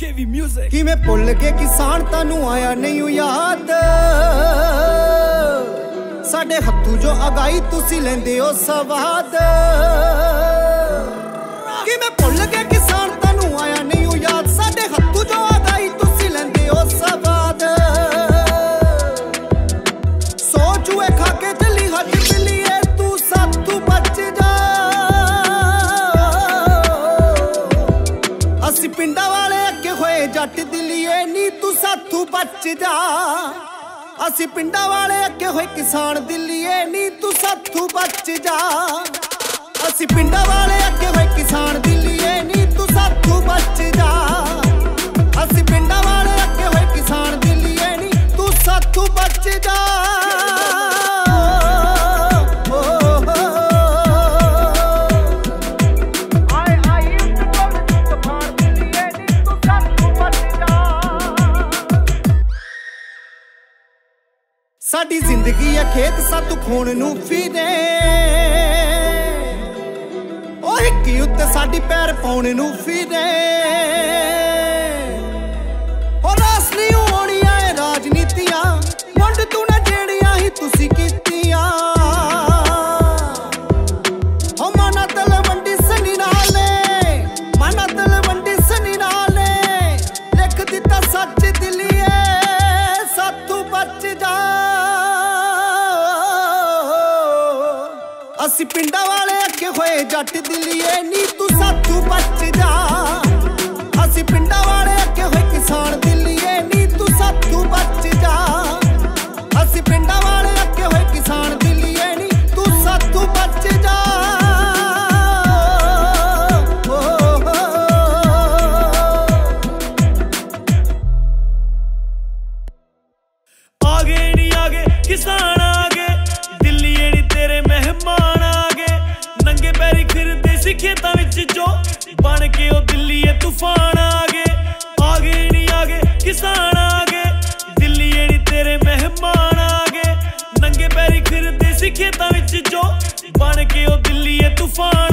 KV Music ਕਿਵੇਂ ਭੁੱਲ ਗਏ ਕਿਸਾਨ ਤੈਨੂੰ ਆਇਆ ਨਹੀਂ ਯਾਦ? ਸਾਡੇ ਹੱਥੂ ਜੋ ਅਗਾਈ ਤੁਸੀਂ ਲੈਂਦੇ ਹੋ ਸਵਾਦ। ਕਿਵੇਂ ਭੁੱਲ ਕੇ ਕਿਸਾਨ ਤੈਨੂੰ ਆਇਆ ਨਹੀਂ ਯਾਦ? ਸਾਡੇ ਹੱਥੂ ਜੋ ਅਗਾਈ ਤੁਸੀਂ ਲੈਂਦੇ ਹੋ ਸਵਾਦ। ਸੋਚੂਏ ਖਾ ਕੇ ਚੱਲੀ ਹੱਥ ਬਿੱਲੀਏ ਜੱਟ ਦਿੱਲੀਏ ਨੀ ਤੂੰ ਸਾਥੂ ਬਚ ਜਾ। ਅਸੀਂ ਪਿੰਡਾਂ ਵਾਲੇ ਅੱਗੇ ਹੋਏ ਕਿਸਾਨ ਦਿੱਲੀਏ ਨੀ ਤੂੰ ਸਾਥੂ ਬਚ ਜਾ। ਅਸੀਂ ਪਿੰਡਾਂ ਵਾਲੇ ਸਾਡੀ ਜ਼ਿੰਦਗੀ ਆ ਖੇਤ ਸੱਤ ਖੂਨ ਨੂੰ ਫੀਦੇ ਉਹ ਹਿੱਕੀ ਉੱਤੇ ਸਾਡੀ ਪੈਰ ਪਾਉਣ ਨੂੰ ਫੀਦੇ ਉਹ ਰਾਸ ਨਹੀਂ ਹੋਣੀਆਂ, ਇਹ ਰਾਜਨੀਤੀਆਂ। ਵੰਡ ਤੂੰ ਨਾ ਜਿਹੜੀਆਂ ਹੀ ਤੁਸੀਂ ਕੀਤੀਆਂ। ਹੋ ਮਾਨਾ ਤਲ ਵੰਡੀ ਸਨੀ ਨਾਲੇ, ਮਾਨਾ ਤਲ ਵੰਡੀ ਸਨੀ ਨਾਲੇ। ਲਿਖ ਦਿੱਤਾ ਸੱਚ ਦਿਲੀਏ ਅਸੀਂ ਪਿੰਡਾਂ ਵਾਲੇ ਅੱਗੇ ਹੋਏ, ਜੱਟ ਦਿਲੀਏ, ਨੀ ਤੂੰ ਸਾਥੂ ਬਚ ਜਾ। ਅਸੀਂ ਪਿੰਡਾਂ ਵਾਲੇ ਅੱਗੇ ਹੋਏ, ਕਿਸਾਨ ਦਿਲੀਏ, ਨੀ ਤੂੰ ਸਾਥੂ ਬਚ ਜਾ। ਅਸੀਂ ਪਿੰਡਾਂ ਵਾਲੇ ਅੱਗੇ ਹੋਏ, ਕਿਸਾਨ ਦਿਲੀਏ, ਨੀ ਤੂੰ ਸਾਥੂ ਬਚ ਜਾ। ਓ ਹੋ ਆਗੇ ਨਹੀਂ ਆਗੇ ਕਿਸਾਨ। ਦਿੱਲੀ ਏ ਤੂਫਾਨ ਆਗੇ ਆਗੇ ਨਹੀਂ ਗਏ ਕਿਸਾਨ ਆ ਗਏ। ਦਿੱਲੀ ਨੀ ਤੇਰੇ ਮਹਿਮਾਨ ਆ ਗਏ। ਨੰਗੇ ਪੈਰੀ ਫਿਰਦੇ ਸੀ ਖੇਤਾਂ ਵਿੱਚ ਜੋ ਬਣ ਕੇ ਉਹ ਦਿੱਲੀ ਏ ਤੂਫਾਨ